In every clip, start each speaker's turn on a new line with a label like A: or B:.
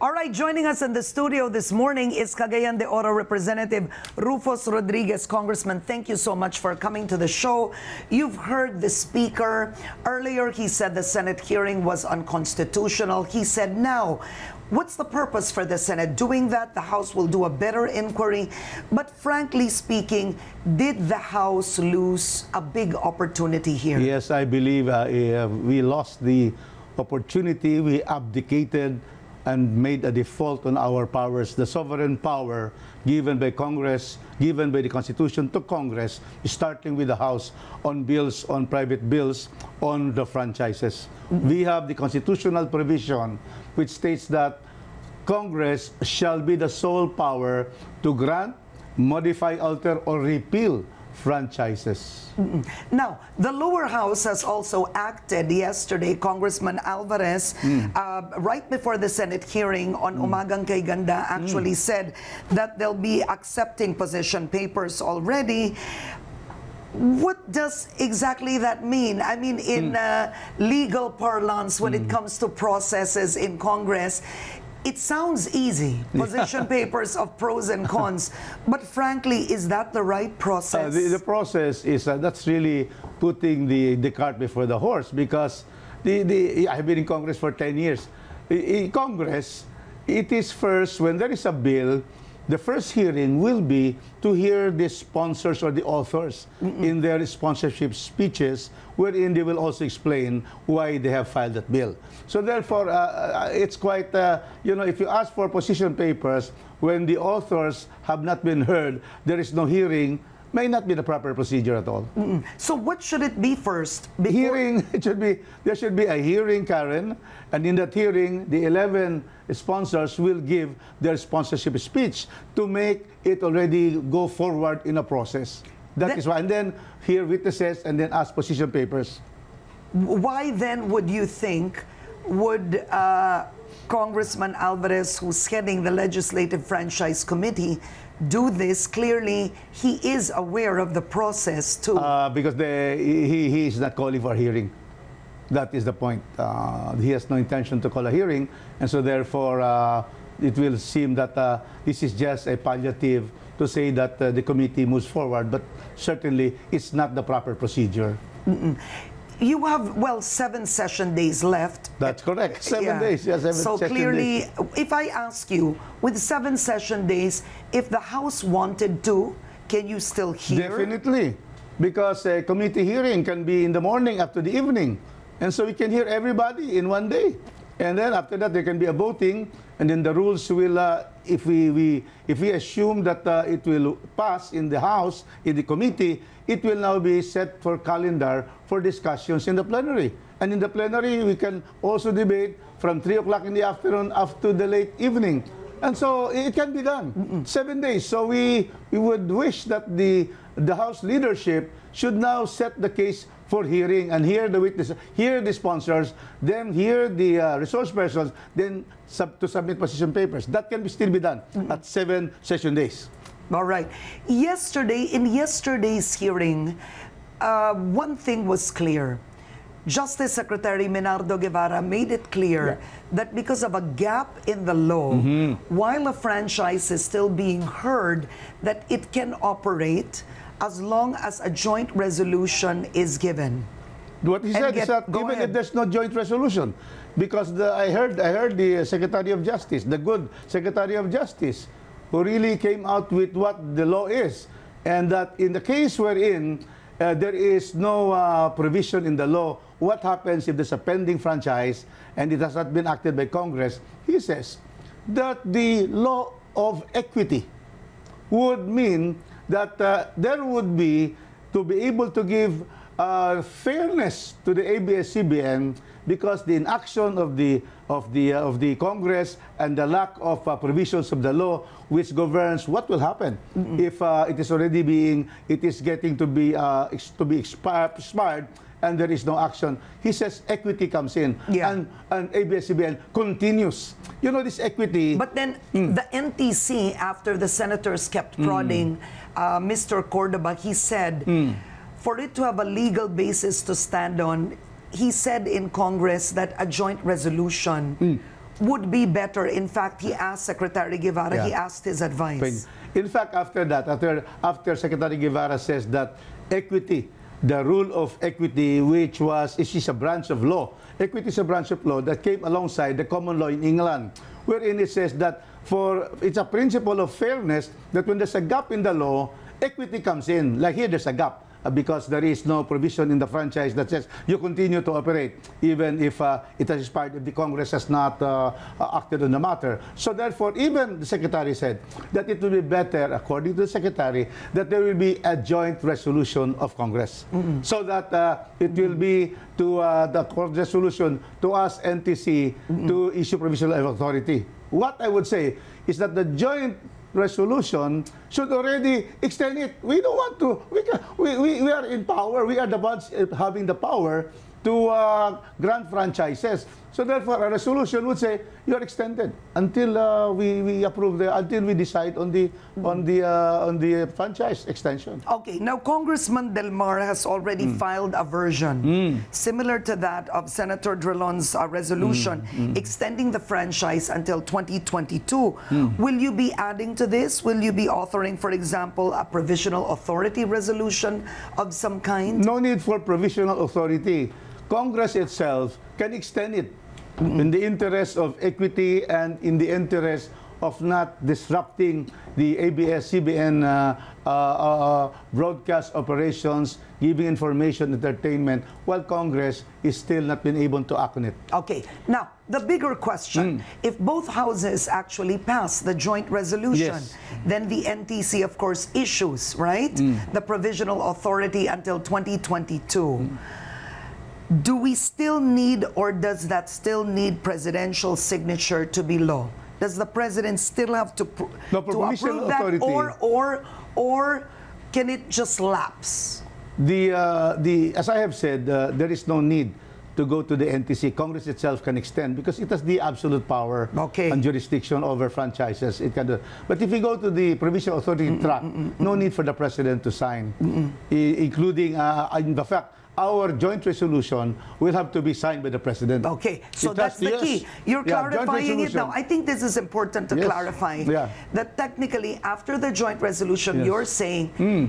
A: All right, joining us in the studio this morning is Cagayan de Oro Representative Rufus Rodriguez. Congressman, thank you so much for coming to the show. You've heard the speaker. Earlier, he said the Senate hearing was unconstitutional. He said now, What's the purpose for the Senate? Doing that, the House will do a better inquiry. But frankly speaking, did the House lose a big opportunity here?
B: Yes, I believe uh, uh, we lost the opportunity. We abdicated and made a default on our powers. The sovereign power given by Congress, given by the Constitution to Congress, starting with the House on bills, on private bills, on the franchises. We have the constitutional provision which states that Congress shall be the sole power to grant, modify, alter, or repeal franchises.
A: Now, the lower house has also acted yesterday, Congressman Alvarez, mm. uh, right before the Senate hearing on mm. Umagang Kay Ganda, actually mm. said that they'll be accepting position papers already. What does exactly that mean? I mean, in uh, legal parlance, when it comes to processes in Congress, it sounds easy, position papers of pros and cons. But frankly, is that the right
B: Uh,
A: process?
B: the, the process is uh, that's really putting the, the cart before the horse because the, the I've been in Congress for 10 years. In Congress, it is first when there is a bill, the first hearing will be to hear the sponsors or the authors in their sponsorship speeches, wherein they will also explain why they have filed that bill. So therefore, uh, uh, it's quite, uh, you know, if you ask for position papers, when the authors have not been heard, there is no hearing, may not be the proper procedure at all.
A: So what should it be first? Before-
B: Hearing, it should be, there should be a hearing, Karen, and in that hearing, the 11 sponsors will give their sponsorship speech to make it already go forward in a process. That
A: That-
B: is why, and then hear witnesses and then ask position papers.
A: Why then would you think would uh, Congressman Alvarez, who's heading the Legislative Franchise Committee, do this? Clearly, he is aware of the process too.
B: Uh, because the, he, he is not calling for a hearing. That is the point. Uh, he has no intention to call a hearing, and so therefore uh, it will seem that uh, this is just a palliative to say that uh, the committee moves forward, but certainly it's not the proper procedure.
A: You have, well, seven session days left.
B: That's correct. Seven
A: Yeah.
B: days. Yes, seven
A: so clearly,
B: days.
A: if I ask you, with seven session days, if the House wanted to, can you still hear?
B: Definitely, because a committee hearing can be in the morning up to the evening, and so we can hear everybody in one day. And then after that, there can be a voting, and then the rules will, uh, if we, we if we assume that uh, it will pass in the House in the committee, it will now be set for calendar for discussions in the plenary. And in the plenary, we can also debate from three o'clock in the afternoon up to the late evening. And so it can be done. Seven days. So we, we would wish that the, the House leadership should now set the case for hearing and hear the witnesses, hear the sponsors, then hear the uh, resource persons, then sub, to submit position papers. That can be still be done at seven session days.
A: All right. Yesterday, in yesterday's hearing, uh, one thing was clear. Justice Secretary Menardo Guevarra made it clear that because of a gap in the law, while a franchise is still being heard, that it can operate as long as a joint resolution is given.
B: What he said
A: get-
B: is that even
A: ahead.
B: if there's no joint resolution, because the, I heard I heard the Secretary of Justice, the good Secretary of Justice, who really came out with what the law is, and that in the case wherein uh, there is no uh, provision in the law, what happens if there's a pending franchise and it has not been acted by Congress? He says that the law of equity would mean that uh, there would be to be able to give uh, fairness to the ABS-CBN because the inaction of the of the uh, of the Congress and the lack of uh, provisions of the law which governs what will happen if uh, it is already being it is getting to be uh, to be expired, expired and there is no action. He says equity comes in
A: Yeah.
B: and and ABS-CBN continues. You know this equity.
A: But then
B: Hmm.
A: the NTC, after the senators kept prodding uh, Mr. Cordoba, he said,
B: Hmm.
A: for it to have a legal basis to stand on, he said in Congress that a joint resolution
B: Hmm.
A: would be better? In fact, he asked Secretary Guevarra,
B: Yeah.
A: he asked his advice.
B: In fact, after that, after, after Secretary Guevarra says that equity, the rule of equity, which was, is is a branch of law. Equity is a branch of law that came alongside the common law in England, wherein it says that for, it's a principle of fairness that when there's a gap in the law, equity comes in. Like here, there's a gap. Uh, Because there is no provision in the franchise that says you continue to operate even if uh, it has expired, if the Congress has not uh, uh, acted on the matter. So therefore, even the Secretary said that it will be better, according to the Secretary, that there will be a joint resolution of Congress. So that uh, it will be to uh, the court resolution to ask NTC to issue provisional authority. What I would say is that the joint resolution should already extend it. We don't want to. We, can, we, we, we are in power. We are the ones uh, having the power to uh, grant franchises. So therefore, a resolution would say you are extended until uh, we, we approve the until we decide on the on the uh, on the franchise extension.
A: Okay, now Congressman Del Mar has already
B: Mm.
A: filed a version similar to that of Senator Drilon's uh, resolution
B: Mm.
A: extending the franchise until 2022.
B: Mm.
A: Will you be adding to this? Will you be authoring, for example, a provisional authority resolution of some kind?
B: No need for provisional authority. Congress itself can extend it in the interest of equity and in the interest of not disrupting the ABS-CBN uh, uh, uh, broadcast operations, giving information, entertainment, while Congress is still not been able to act on it.
A: Okay, now the bigger question if both houses actually pass the joint resolution,
B: Yes.
A: then the NTC, of course, issues, right? The provisional authority until 2022. Do we still need, or does that still need presidential signature to be law? Does the president still have to, pr- to
B: provisional
A: approve that, or or or can it just lapse?
B: The, uh, the, as I have said, uh, there is no need to go to the NTC. Congress itself can extend because it has the absolute power
A: Okay.
B: and jurisdiction over franchises. It can do. But if you go to the provisional authority track, no need for the president to sign, including, uh, in the fact, our joint resolution will have to be signed by the president.
A: Okay, so
B: It
A: that's
B: has-
A: the
B: yes.
A: key. You're
B: Yeah,
A: clarifying it now. I think this is important to
B: Yes.
A: clarify
B: Yeah.
A: that technically, after the joint resolution,
B: Yes.
A: you're saying hmm.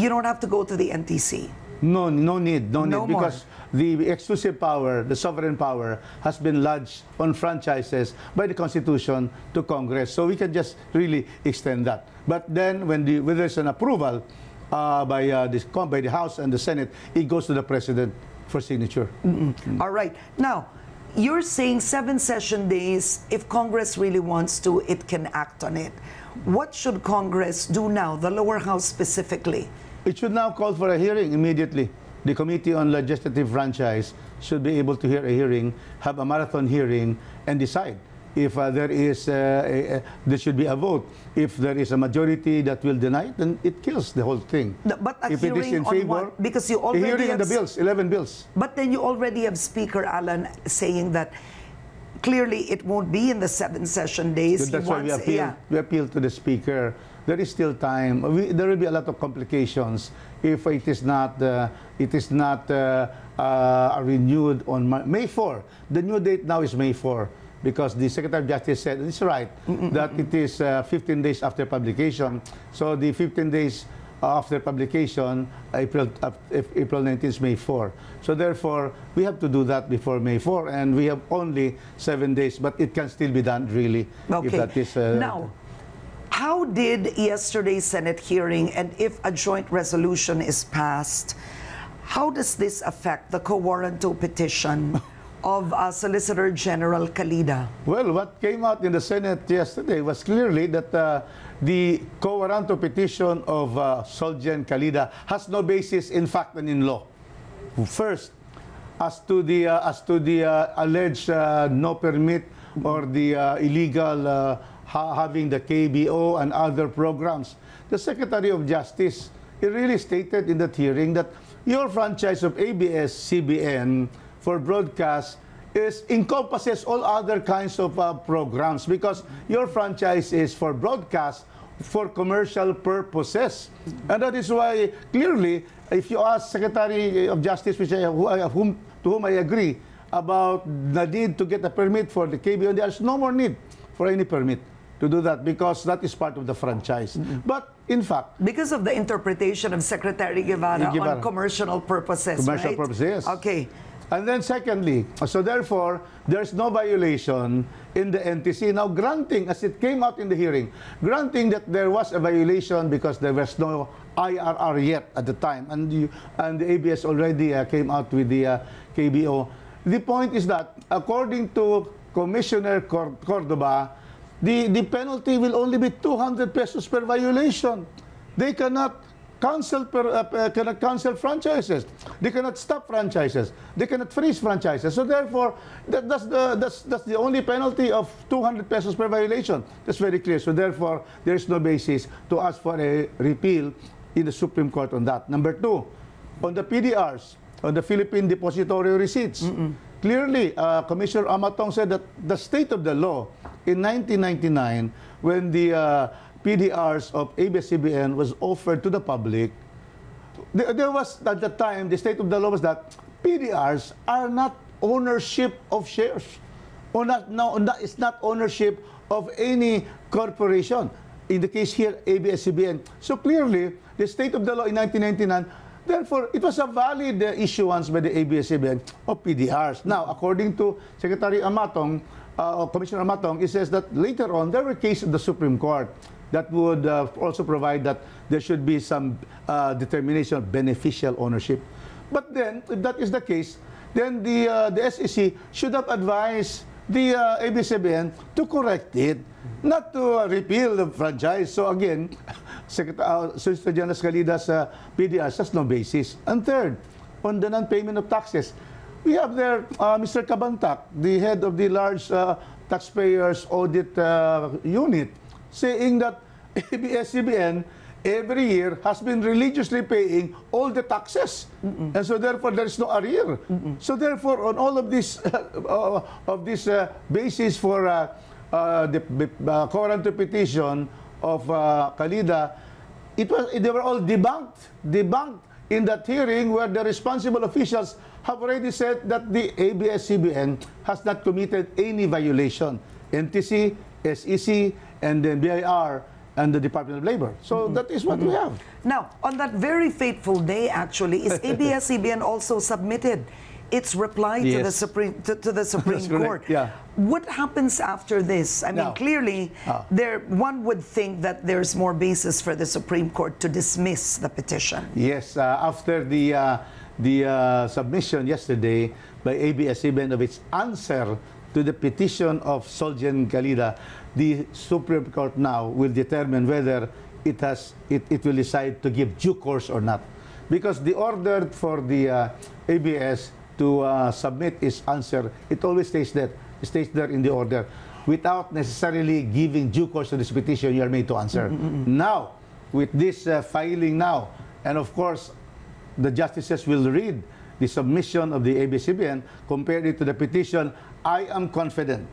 A: you don't have to go to the NTC.
B: No, no need, no need,
A: No more.
B: because the exclusive power, the sovereign power, has been lodged on franchises by the Constitution to Congress. So we can just really extend that. But then, when, the, when there's an approval uh, by, uh, this, by the House and the Senate, it goes to the President for signature.
A: All right. Now, you're saying seven session days. If Congress really wants to, it can act on it. What should Congress do now, the lower house specifically?
B: It should now call for a hearing immediately. The Committee on Legislative Franchise should be able to hear a hearing, have a marathon hearing, and decide if uh, there is uh, a, a, there should be a vote. If there is a majority that will deny it, then it kills the whole thing.
A: No, but
B: if it is in favor,
A: what? Because you already
B: hearing on
A: have
B: the bills, 11 bills.
A: But then you already have Speaker Alan saying that clearly it won't be in the seven session days. He
B: That's why we appeal,
A: yeah.
B: we appeal to the Speaker. There is still time. We, there will be a lot of complications if it is not, uh, it is not uh, uh, renewed on May 4. The new date now is May 4 because the Secretary of Justice said, it's right, that it is uh, 15 days after publication. So the 15 days after publication, April, April 19 is May 4. So therefore, we have to do that before May 4, and we have only seven days, but it can still be done, really, if
A: Okay.
B: that is... Uh,
A: now, how did yesterday's Senate hearing, and if a joint resolution is passed, how does this affect the quo warranto petition of uh, Solicitor General Kalida?
B: Well, what came out in the Senate yesterday was clearly that uh, the co warranto petition of uh, Solgen Kalida has no basis in fact and in law. First, as to the uh, as to the uh, alleged uh, no permit or the uh, illegal uh, ha- having the KBO and other programs, the Secretary of Justice he really stated in that hearing that your franchise of ABS-CBN for broadcast is encompasses all other kinds of uh, programs because your franchise is for broadcast for commercial purposes. And that is why clearly if you ask Secretary of Justice which I, who I- whom, to whom I agree about the need to get a permit for the KBO. There's no more need for any permit to do that because that is part of the franchise. But in fact,
A: Because of the interpretation of Secretary Guevarra,
B: Guevarra.
A: on commercial purposes,
B: Commercial
A: right?
B: purposes, yes.
A: Okay.
B: And then secondly, so therefore, there's no violation in the NTC. Now, granting, as it came out in the hearing, granting that there was a violation because there was no IRR yet at the time, and, you, and the ABS already uh, came out with the uh, KBO. The point is that, according to Commissioner Cor- Cordoba, the, the penalty will only be 200 pesos per violation. They cannot cancel per, uh, uh, cannot cancel franchises. They cannot stop franchises. They cannot freeze franchises. So therefore, that, that's the that's that's the only penalty of 200 pesos per violation. That's very clear. So therefore, there is no basis to ask for a repeal in the Supreme Court on that. Number two, on the PDRs, on the Philippine Depository Receipts. Clearly, uh, Commissioner Amatong said that the state of the law in 1999, when the uh, PDRs of ABS-CBN was offered to the public, there, was at the time the state of the law was that PDRs are not ownership of shares, or not no, not, it's not ownership of any corporation. In the case here, ABS-CBN. So clearly, the state of the law in 1999. Therefore, it was a valid uh, issuance by the ABS-CBN of PDRs. Now, according to Secretary Amatong, uh, Commissioner Amatong, he says that later on there were cases in the Supreme Court that would uh, also provide that there should be some uh, determination of beneficial ownership. But then, if that is the case, then the, uh, the SEC should have advised the uh, ABCBN to correct it, not to uh, repeal the franchise. So again, Secretary, uh, Solicitor General Scalida's uh, PDRs has no basis. And third, on the non-payment of taxes, we have there uh, Mr. Kabantak, the head of the large uh, taxpayers audit uh, unit, saying that ABS-CBN every year has been religiously paying all the taxes. And so therefore there is no arrear. So therefore on all of this uh, of this uh, basis for uh, uh, the uh, current petition of uh, Calida, it was they were all debunked, debunked in that hearing where the responsible officials have already said that the ABS-CBN has not committed any violation. NTC, SEC, and then BIR and the Department of Labor. So that is what we have.
A: Now, on that very fateful day, actually, is ABS-CBN also submitted its reply to the Supreme to, to the Supreme Court.
B: yeah.
A: What happens after this? I mean, clearly,
B: ah.
A: there one would think that there's more basis for the Supreme Court to dismiss the petition.
B: Yes, uh, after the uh, the uh, submission yesterday by ABS-CBN of its answer to the petition of SolGen Calida, the Supreme Court now will determine whether it has it, it will decide to give due course or not, because the order for the uh, ABS to uh, submit its answer it always states that states there in the order without necessarily giving due course to this petition you are made to answer. Now, with this uh, filing now, and of course the justices will read the submission of the ABS-CBN, compare it to the petition, I am confident.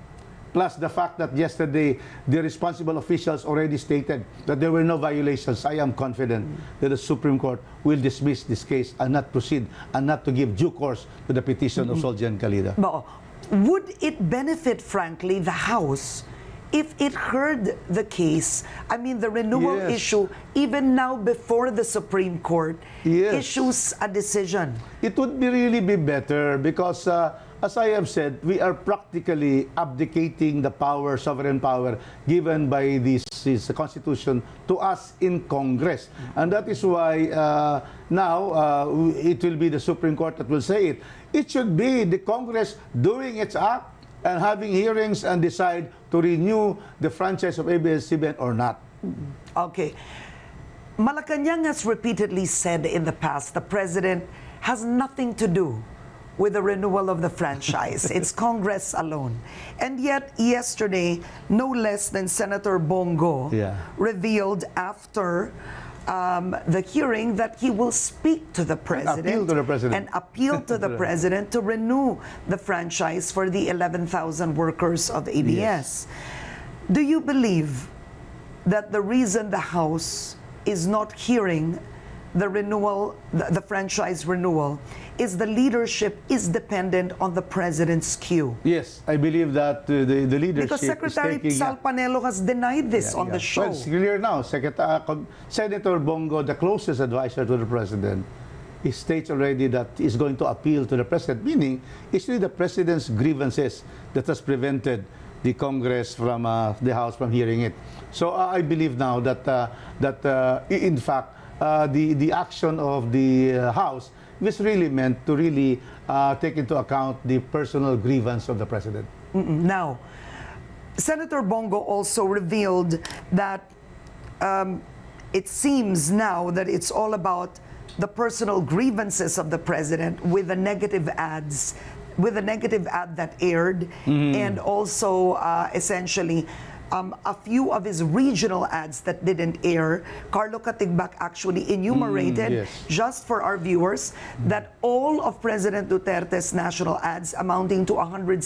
B: Plus the fact that yesterday the responsible officials already stated that there were no violations, I am confident that the Supreme Court will dismiss this case and not proceed and not to give due course to the petition of Soljan Kalida.
A: But would it benefit, frankly, the House if it heard the case? I mean, the renewal
B: Yes.
A: issue, even now before the Supreme Court
B: Yes.
A: issues a decision.
B: It would be really be better because, uh, as I have said, we are practically abdicating the power, sovereign power, given by this, this Constitution to us in Congress. And that is why uh, now uh, it will be the Supreme Court that will say it. It should be the Congress doing its act and having hearings and decide to renew the franchise of ABS-CBN or not.
A: Okay. Malacanang has repeatedly said in the past the president has nothing to do with the renewal of the franchise. it's Congress alone. And yet, yesterday, no less than Senator Bong Go
B: Yeah.
A: revealed after um, the hearing that he will speak to the president
B: appeal to the president.
A: and appeal to the president to renew the franchise for the 11,000 workers of ABS. Do you believe that the reason the House is not hearing the renewal, the, the franchise renewal, is the leadership is dependent on the president's cue.
B: Yes, I believe that uh, the, the leadership
A: Because Secretary
B: is.
A: Sal Panelo has denied this
B: Yeah,
A: on
B: yeah.
A: the show.
B: Well, it's clear now. Secret- uh, Senator Bongo, the closest advisor to the president, he states already that he's going to appeal to the president, meaning it's really the president's grievances that has prevented the Congress from uh, the House from hearing it. So uh, I believe now that uh, that uh, in fact uh, the the action of the uh, House was really meant to really uh, take into account the personal grievance of the president.
A: Mm-mm. Now, Senator Bong Go also revealed that um, it seems now that it's all about the personal grievances of the president with the negative ads, with the negative ad that aired, and also uh, essentially. Um, a few of his regional ads that didn't air, Carlo Katigbak actually enumerated mm,
B: yes.
A: just for our viewers that all of President Duterte's national ads amounting to 117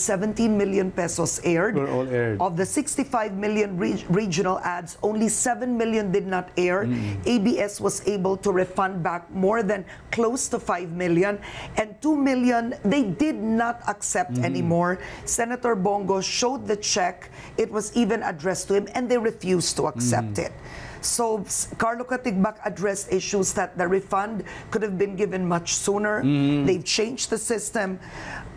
A: million pesos aired.
B: Were all aired.
A: Of the 65 million reg- regional ads, only 7 million did not air. Mm. ABS was able to refund back more than close to 5 million and 2 million they did not accept mm-hmm. anymore. Senator Bong Go showed the check. It was even addressed to him and they refused to accept mm-hmm. it. So Carlo Katigbak addressed issues that the refund could have been given much sooner. Mm-hmm. They've changed the system.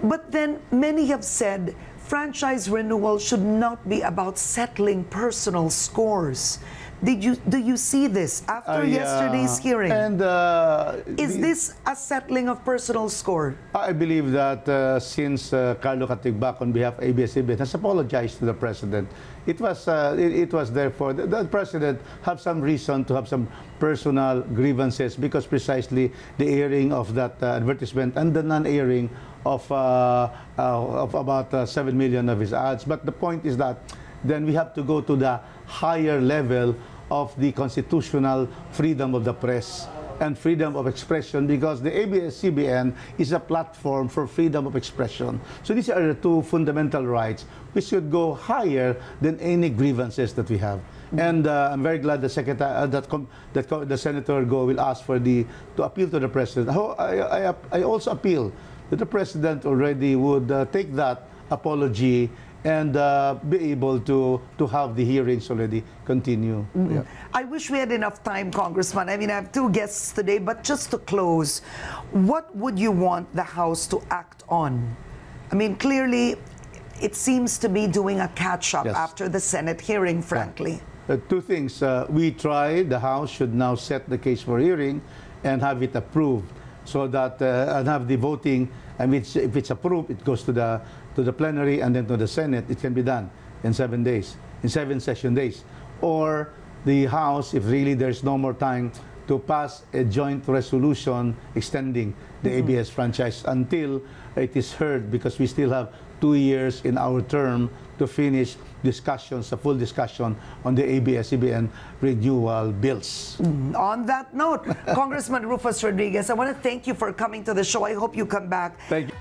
A: But then many have said franchise renewal should not be about settling personal scores. Did you do you see this after
B: I, uh,
A: yesterday's hearing?
B: And uh,
A: Is
B: the-
A: this a settling of personal score?
B: I believe that uh, since uh, Carlo Katigbak on behalf of ABS-CBN has apologized to the president, it was uh, it, it was therefore the, the president have some reason to have some personal grievances because precisely the airing of that uh, advertisement and the non-airing of uh, uh, of about uh, seven million of his ads. But the point is that then we have to go to the higher level of the constitutional freedom of the press and freedom of expression because the ABS-CBN is a platform for freedom of expression. So these are the two fundamental rights which should go higher than any grievances that we have. And uh, I'm very glad the secretary uh, that that the senator Go will ask for the to appeal to the president. How I, I, I also appeal that the president already would uh, take that apology and uh, be able to to have the hearings already continue. Yeah.
A: I wish we had enough time, Congressman. I mean, I have two guests today, but just to close, what would you want the House to act on? I mean, clearly, it seems to be doing a catch up
B: Yes.
A: after the Senate hearing, frankly.
B: Uh, two things. Uh, we try, the House should now set the case for hearing and have it approved so that, uh, and have the voting, and it's, if it's approved, it goes to the, to the plenary and then to the Senate. It can be done in seven days, in seven session days. Or the House, if really there's no more time, to pass a joint resolution extending the mm-hmm. ABS franchise until it is heard because we still have two years in our term to finish discussions, a full discussion on the ABS-CBN renewal bills. Mm-hmm.
A: On that note, Congressman Rufus Rodriguez, I want to thank you for coming to the show. I hope you come back.
B: Thank you.